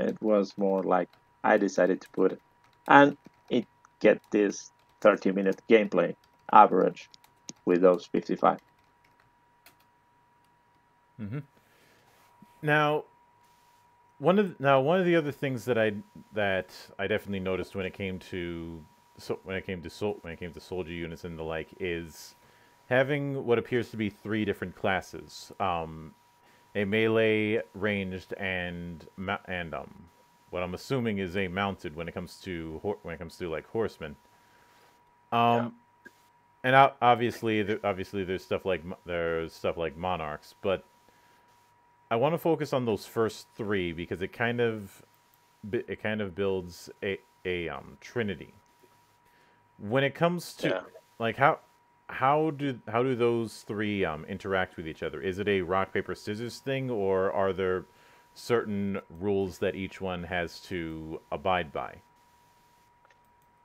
it was more like I decided to put it. And it get this 30 minute gameplay average with those 55. Mm-hmm. Now, one of the, now one of the other things that I that I definitely noticed when it came to so when it came to sol- when it came to soldier units and the like is having what appears to be three different classes, um, a melee, ranged, and and um, what I'm assuming is a mounted when it comes to when it comes to like horsemen. Um, yeah. and obviously, obviously, there's stuff like there's stuff like monarchs, but I want to focus on those first three because it kind of it kind of builds a a um trinity. When it comes to yeah. like how how do how do those three um, interact with each other? Is it a rock paper scissors thing, or are there certain rules that each one has to abide by?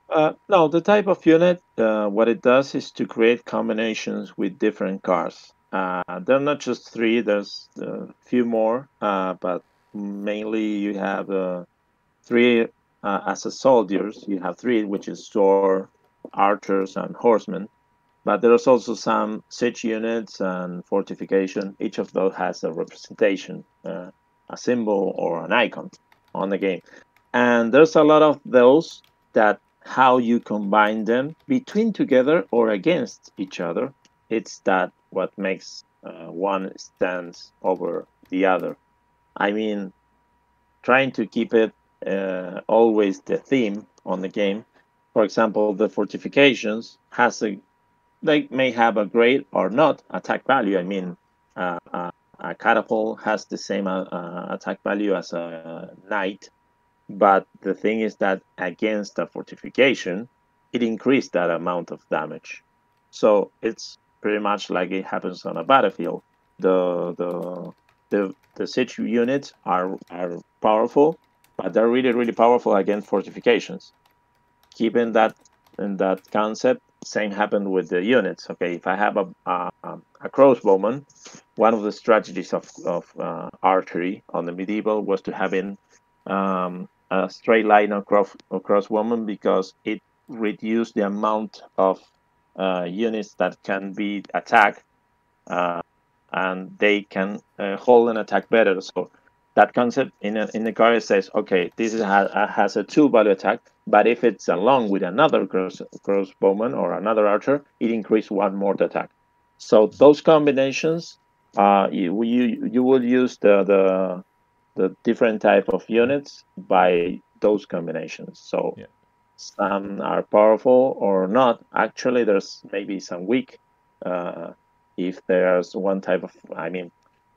Uh, no, the type of unit, uh, what it does is to create combinations with different cars. Uh, there are not just three, there's a few more, uh, but mainly you have uh, three uh, as a soldiers. You have three, which is sword, archers, and horsemen. But there's also some siege units and fortification. Each of those has a representation, uh, a symbol or an icon on the game. And there's a lot of those that how you combine them between together or against each other. It's that what makes uh, one stands over the other. I mean, trying to keep it uh, always the theme on the game. For example, the fortifications has a they may have a great or not attack value. I mean, uh, uh, a catapult has the same uh, uh, attack value as a knight, but the thing is that against a fortification, it increased that amount of damage. So it's pretty much like it happens on a battlefield. The the the the siege units are are powerful, but they're really really powerful against fortifications. Keeping that in that concept, same happened with the units. Okay, if I have a, a, a crossbowman, one of the strategies of, of uh, archery on the medieval was to have in um, a straight line across, across woman because it reduced the amount of units that can be attacked uh, and they can uh, hold an attack better. So that concept in, a, in the card says, okay, this is, has, has a two value attack, but if it's along with another cross, crossbowman or another archer, it increases one more attack. So those combinations, uh, you, you you will use the, the the different type of units by those combinations. So yeah. Some are powerful or not. Actually, there's maybe some weak. Uh, if there's one type of, I mean,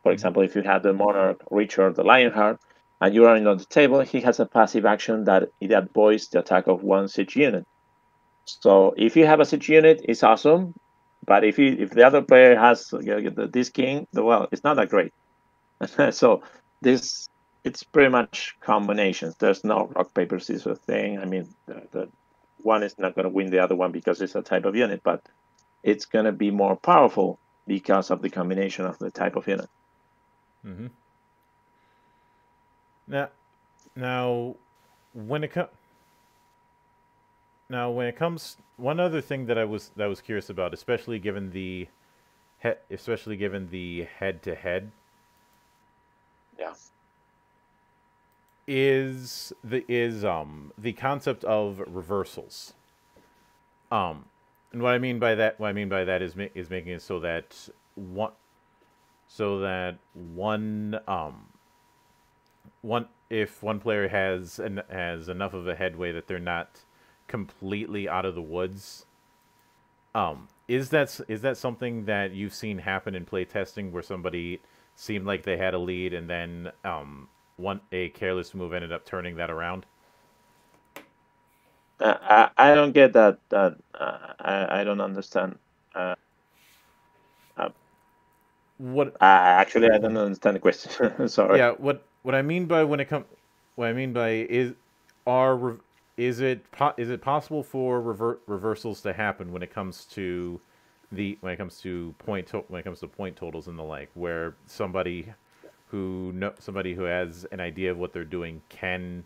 for example, if you have the Monarch, Richard, the Lionheart, and you are on the table, he has a passive action that it avoids the attack of one siege unit. So if you have a siege unit, it's awesome. But if you if the other player has this king, well, it's not that great. so this it's pretty much combinations. There's no rock paper scissors thing. I mean, the, the one is not going to win the other one because it's a type of unit, but it's going to be more powerful because of the combination of the type of unit. Mm-hmm. Now, now, when it comes, now when it comes, one other thing that I was that I was curious about, especially given the, he, especially given the head-to-head. Yeah. Is the is um the concept of reversals. Um, and what I mean by that, what I mean by that is ma- is making it so that one, so that one um, one if one player has an, has enough of a headway that they're not completely out of the woods. Um, is that is that something that you've seen happen in playtesting where somebody seemed like they had a lead and then um, one a careless move ended up turning that around? Uh, I, I don't get that. That uh, I I don't understand. Uh, What uh, actually, I don't understand the question. Sorry. Yeah, what what I mean by when it comes, what I mean by is are is it po- is it possible for rever- reversals to happen when it comes to the when it comes to point to- when it comes to point totals and the like, where somebody who know somebody who has an idea of what they're doing can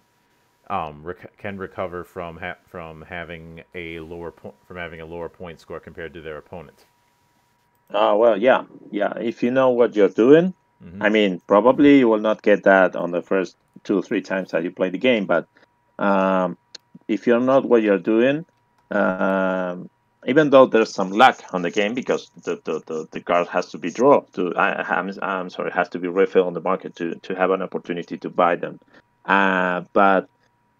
um rec- can recover from ha- from having a lower point from having a lower point score compared to their opponent. Oh well, yeah, yeah. If you know what you're doing, Mhm. I mean, probably you will not get that on the first two or three times that you play the game. But um, if you're not what you're doing, um, even though there's some luck on the game because the the, the, the card has to be drawn to, I, I'm, I'm sorry, has to be refilled on the market to to have an opportunity to buy them. Uh, but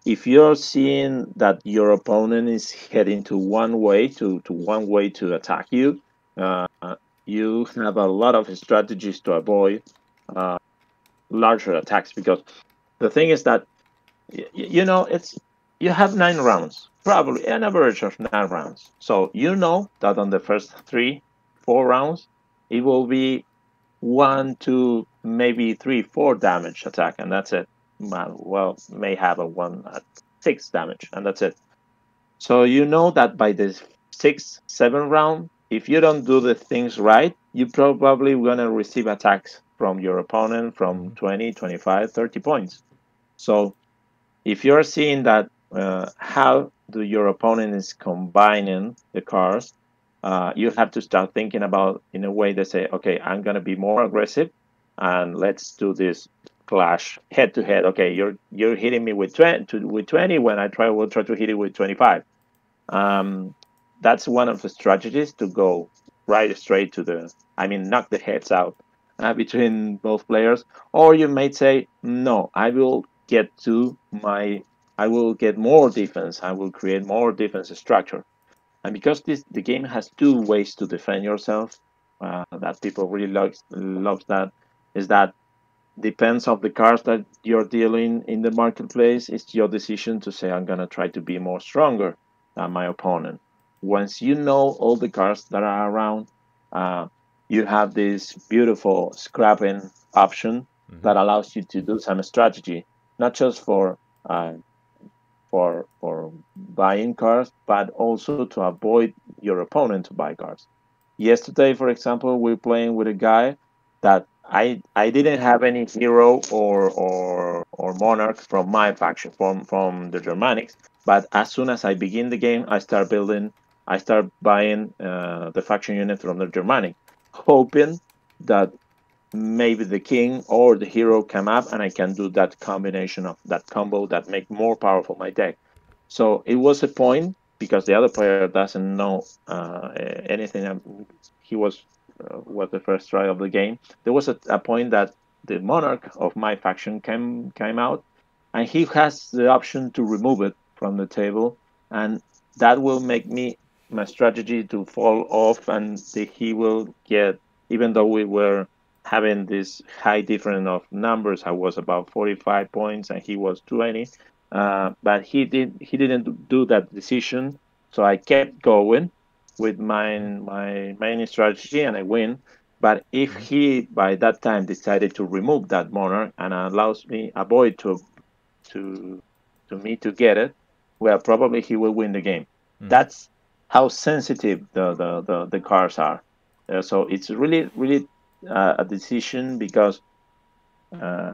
if you're seeing that your opponent is heading to one way to to one way to attack you. Uh, you have a lot of strategies to avoid uh, larger attacks because the thing is that you know it's you have nine rounds probably an average of nine rounds. So you know that on the first three four rounds it will be one two maybe three four damage attack and that's it. Well, may have a one at six damage and that's it. So you know that by the sixth seventh round if you don't do the things right, you probably going to receive attacks from your opponent from mm-hmm. 20, 25, 30 points. So if you're seeing that uh, how do your opponent is combining the cards, uh, you have to start thinking about in a way they say, okay, I'm going to be more aggressive and let's do this clash head to head. Okay, you're you're hitting me with 20 with 20 when I try will try to hit it with 25. Um, that's one of the strategies to go right straight to the i mean knock the heads out uh, between both players or you may say no i will get to my i will get more defense. I will create more defense structure. And because this the game has two ways to defend yourself uh, that people really love loves that is that depends of the cards that you're dealing in the marketplace it's your decision to say i'm going to try to be more stronger than my opponent. Once you know all the cards that are around, uh, you have this beautiful scrapping option Mhm. that allows you to do some strategy, not just for uh, for for buying cars, but also to avoid your opponent to buy cars. Yesterday, for example, we are playing with a guy that I I didn't have any hero or or or monarch from my faction from from the Germanics, but as soon as I begin the game, I start building I start buying uh, the faction unit from the Germanic, hoping that maybe the king or the hero come up and I can do that combination of that combo that make more powerful my deck. So it was a point because the other player doesn't know uh, anything. He was uh, was the first try of the game. There was a, a point that the monarch of my faction came came out, and he has the option to remove it from the table, and that will make me my strategy to fall off and the, he will get even though we were having this high difference of numbers i was about 45 points and he was 20 uh, but he did he didn't do that decision so i kept going with my my main strategy and i win but if he by that time decided to remove that monarch and allows me avoid to to to me to get it well, probably he will win the game. Mm. That's how sensitive the the, the, the cars are. Uh, so it's really really uh, a decision because uh,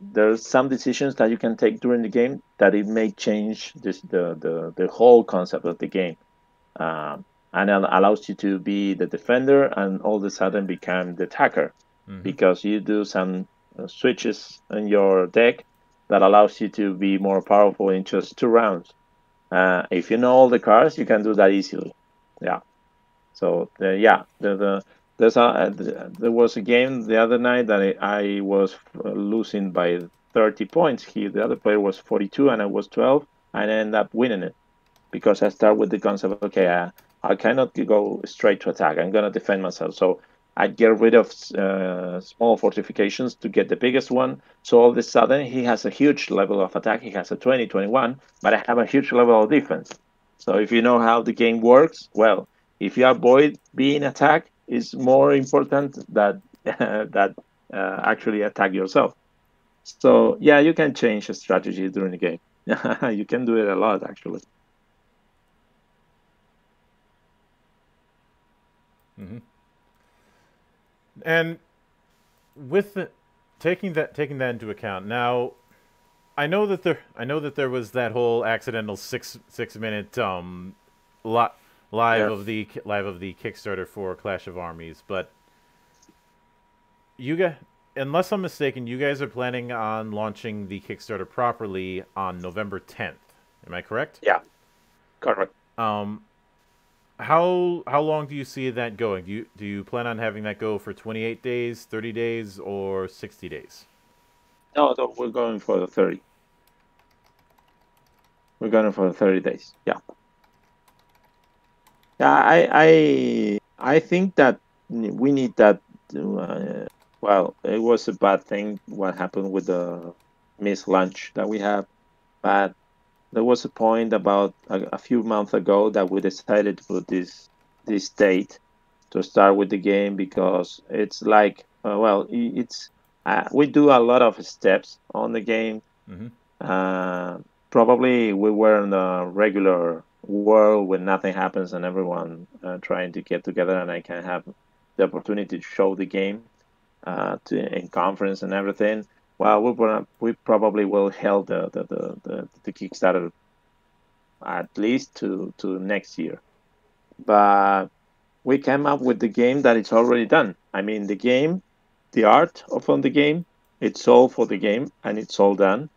there's some decisions that you can take during the game that it may change this, the, the the whole concept of the game. Um, and it allows you to be the defender and all of a sudden become the attacker mm-hmm. because you do some uh, switches in your deck that allows you to be more powerful in just two rounds. Uh, if you know all the cards, you can do that easily. Yeah. So yeah, the, the there's a there was a game the other night that I, I was losing by 30 points. He the other player was 42 and I was 12, and I ended up winning it because I start with the concept. Okay, uh, I cannot go straight to attack. I'm gonna defend myself. So I get rid of uh, small fortifications to get the biggest one. So all of a sudden he has a huge level of attack. He has a 20, 21, but I have a huge level of defense. So if you know how the game works, well, if you avoid being attacked, is more important that that uh, actually attack yourself. So yeah, you can change a strategy during the game. you can do it a lot actually. Mm-hmm. And with the, taking that taking that into account, now I know that there I know that there was that whole accidental six six minute um lot live yeah. of the live of the Kickstarter for Clash of Armies, but you guys, unless I'm mistaken, you guys are planning on launching the Kickstarter properly on November 10th. Am I correct? Yeah, correct. Um, how how long do you see that going? Do you do you plan on having that go for 28 days, 30 days, or 60 days? No, no we're going for the 30. We're going for the 30 days. Yeah. I I I think that we need that. Uh, well, it was a bad thing what happened with the missed lunch that we have, but there was a point about a, a, few months ago that we decided to put this this date to start with the game because it's like uh, well it's uh, we do a lot of steps on the game mm-hmm. uh, probably we were in a regular world where nothing happens and everyone uh, trying to get together and i can have the opportunity to show the game uh, to, in conference and everything well, we we probably will hold the the, the, the, the Kickstarter at least to, to next year. But we came up with the game that it's already done. I mean, the game, the art of on the game, it's all for the game and it's all done.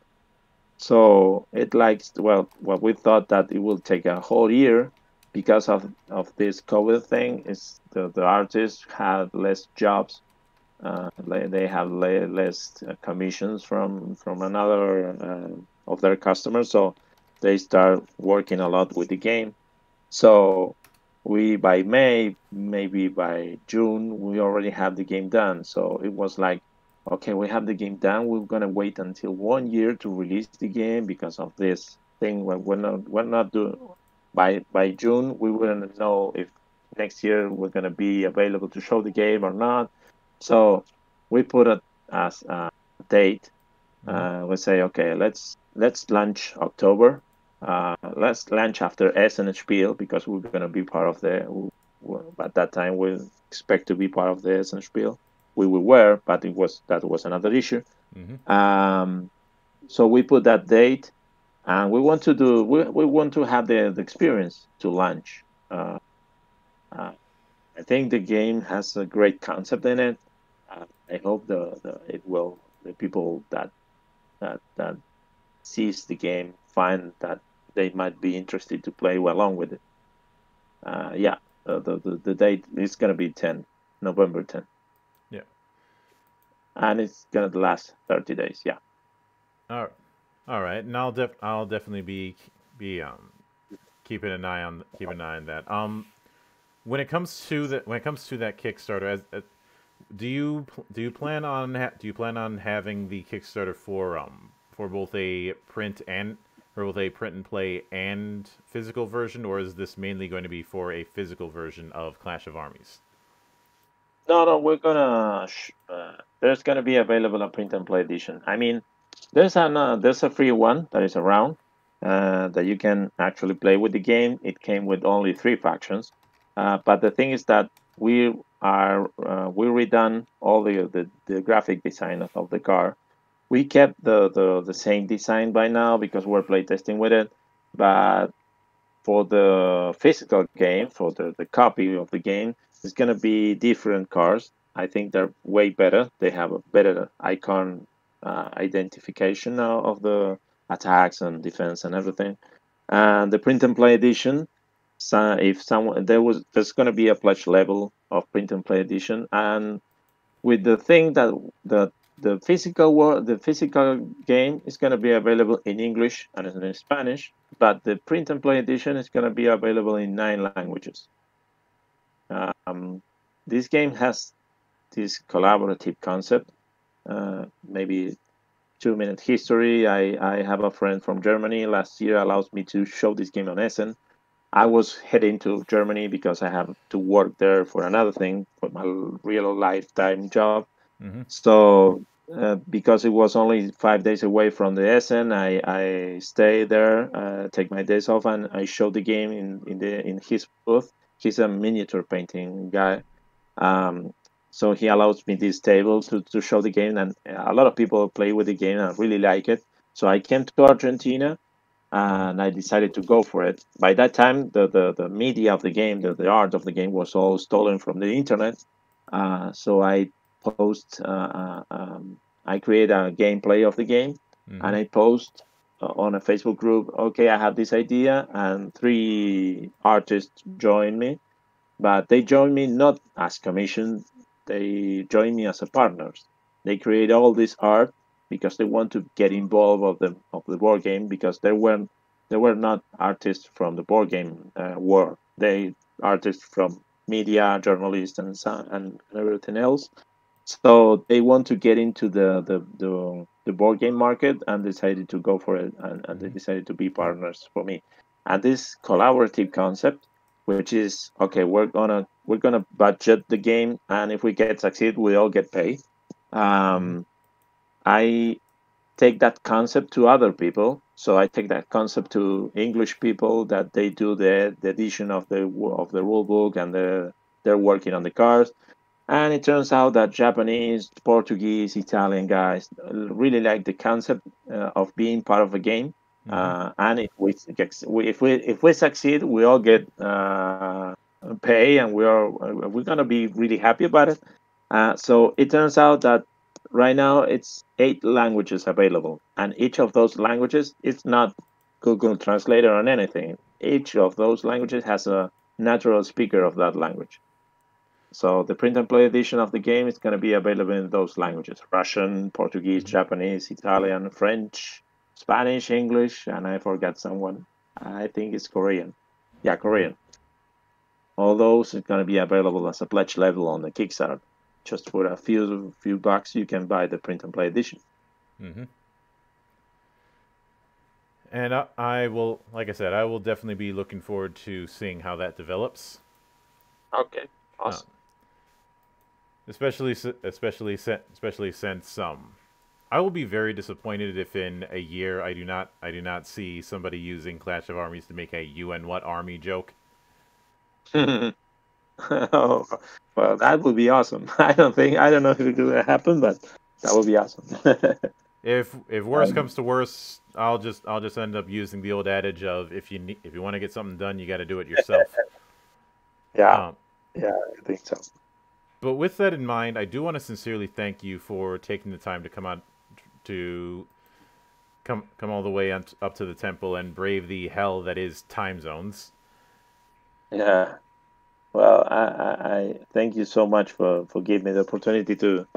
So it likes well, what we thought that it will take a whole year because of of this COVID thing is the the artists have less jobs uh, they have less uh, commissions from from another uh, of their customers, so they start working a lot with the game. So we by May, maybe by June, we already have the game done. So it was like, okay, we have the game done. We're gonna wait until one year to release the game because of this thing. We're not we're not doing by by June. We wouldn't know if next year we're gonna be available to show the game or not. So we put it as a date. Mm-hmm. Uh, we say, okay, let's let's launch October. Uh, let's launch after Essen Spiel because we're going to be part of the. At that time, we expect to be part of the Essen Spiel. We, we were, but it was that was another issue. Mm-hmm. Um, so we put that date, and we want to do. We, we want to have the, the experience to launch. Uh, uh, I think the game has a great concept in it. Uh, I hope the, the it will the people that that that sees the game find that they might be interested to play along with it. Uh, yeah, uh, the, the the date is gonna be 10 November 10. And it's gonna last 30 days. Yeah. All right, all right, and I'll def I'll definitely be be um keeping an eye on keep an eye on that. Um, when it comes to that when it comes to that Kickstarter, as, as do you do you plan on do you plan on having the Kickstarter for um for both a print and for both a print and play and physical version, or is this mainly going to be for a physical version of Clash of Armies? No, no, we're gonna. Uh, there's gonna be available a print and play edition. I mean, there's an uh, there's a free one that is around uh, that you can actually play with the game. It came with only three factions, uh, but the thing is that we are uh, we redone all the, the, the graphic design of, of the car. We kept the, the the same design by now because we're playtesting with it, but for the physical game, for the, the copy of the game, it's gonna be different cars. I think they're way better. They have a better icon uh, identification now of the attacks and defense and everything. And the print and play edition, so if someone there was there's going to be a pledge level of print and play edition, and with the thing that the the physical world, the physical game is going to be available in English and in Spanish, but the print and play edition is going to be available in nine languages. Um, this game has this collaborative concept. Uh, maybe two minute history. I, I have a friend from Germany. Last year allows me to show this game on Essen. I was heading to Germany because I have to work there for another thing for my real lifetime job. Mm-hmm. So uh, because it was only five days away from the Essen, I, I stay there, uh, take my days off, and I show the game in, in the in his booth. He's a miniature painting guy, um, so he allows me this table to, to show the game, and a lot of people play with the game and really like it. So I came to Argentina, and I decided to go for it. By that time, the the, the media of the game, the, the art of the game, was all stolen from the internet. Uh, so I post, uh, uh, um, I create a gameplay of the game, mm-hmm. and I post on a Facebook group. Okay, I have this idea, and three artists join me, but they join me not as commission. They join me as a partners. They create all this art because they want to get involved of the of the board game because they weren't they were not artists from the board game uh, world. They artists from media, journalists, and and everything else. So they want to get into the, the, the, the board game market and decided to go for it and, and they mm-hmm. decided to be partners for me. And this collaborative concept, which is okay, we're gonna we're gonna budget the game and if we get succeed, we all get paid. Um, mm-hmm. I take that concept to other people. So I take that concept to English people that they do the, the edition of the of the rule book and the, they're working on the cards. And it turns out that Japanese, Portuguese, Italian guys really like the concept uh, of being part of a game. Mm-hmm. Uh, and if we, if we if we succeed, we all get uh, pay, and we are we're gonna be really happy about it. Uh, so it turns out that right now it's eight languages available, and each of those languages is not Google Translator or anything. Each of those languages has a natural speaker of that language. So the print and play edition of the game is going to be available in those languages: Russian, Portuguese, mm-hmm. Japanese, Italian, French, Spanish, English, and I forgot someone. I think it's Korean. Yeah, Korean. All those are going to be available as a pledge level on the Kickstarter. Just for a few few bucks, you can buy the print and play edition. Mm-hmm. And I, I will, like I said, I will definitely be looking forward to seeing how that develops. Okay, awesome especially especially especially since um I will be very disappointed if in a year I do not I do not see somebody using Clash of Armies to make a UN what army joke. oh, well, that would be awesome. I don't think I don't know if it's gonna happen, but that would be awesome. if if worse um, comes to worse, I'll just I'll just end up using the old adage of if you need, if you want to get something done, you got to do it yourself. yeah, um, yeah, I think so. But with that in mind, I do want to sincerely thank you for taking the time to come out to come come all the way up to the temple and brave the hell that is time zones. Yeah. Well, I, I, I thank you so much for, for giving me the opportunity to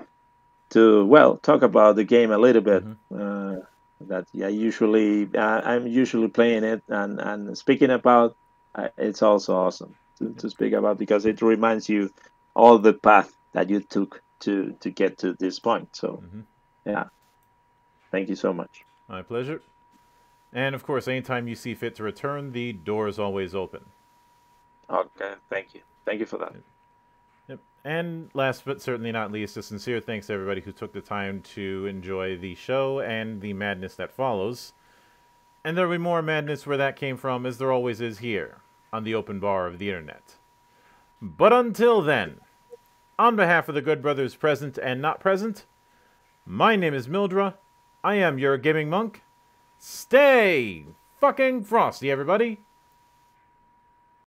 to well talk about the game a little bit. Mm-hmm. Uh, that yeah, usually uh, I'm usually playing it and and speaking about. Uh, it's also awesome to, to speak about because it reminds you all the path that you took to to get to this point. So, mm-hmm. yeah, thank you so much. My pleasure. And of course, anytime you see fit to return, the door is always open. Okay, thank you. Thank you for that. Yep. And last but certainly not least, a sincere thanks to everybody who took the time to enjoy the show and the madness that follows. And there'll be more madness where that came from, as there always is here on the open bar of the internet. But until then, on behalf of the good brothers present and not present, my name is Mildra. I am your gaming monk. Stay fucking frosty, everybody.